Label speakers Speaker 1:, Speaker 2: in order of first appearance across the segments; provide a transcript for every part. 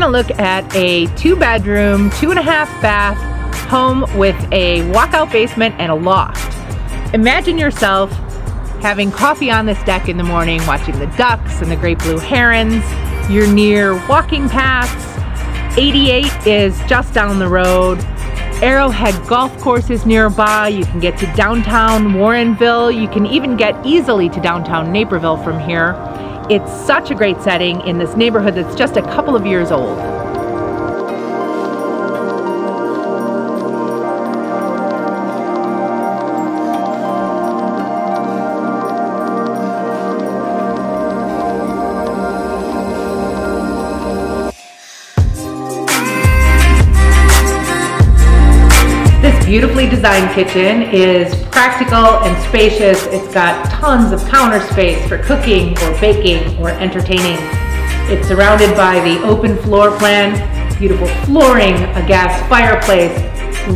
Speaker 1: gonna look at a two bedroom, two and a half bath home with a walkout basement and a loft. Imagine yourself having coffee on this deck in the morning, watching the ducks and the great blue herons. You're near walking paths. 88 is just down the road. Arrowhead Golf Course is nearby. You can get to downtown Warrenville. You can even get easily to downtown Naperville from here. It's such a great setting in this neighborhood that's just a couple of years old. Beautifully designed kitchen is practical and spacious. It's got tons of counter space for cooking or baking or entertaining. It's surrounded by the open floor plan, beautiful flooring, a gas fireplace,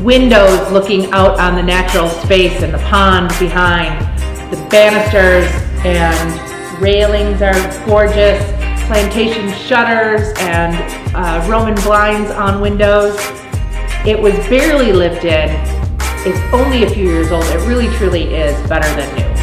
Speaker 1: windows looking out on the natural space and the pond behind. The banisters and railings are gorgeous, plantation shutters and uh, Roman blinds on windows. It was barely in. It's only a few years old. It really truly is better than new.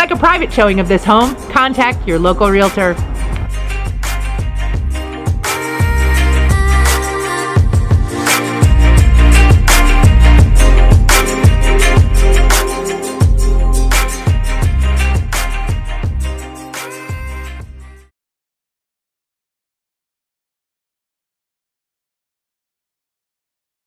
Speaker 1: Like a private showing of this home, contact your local realtor.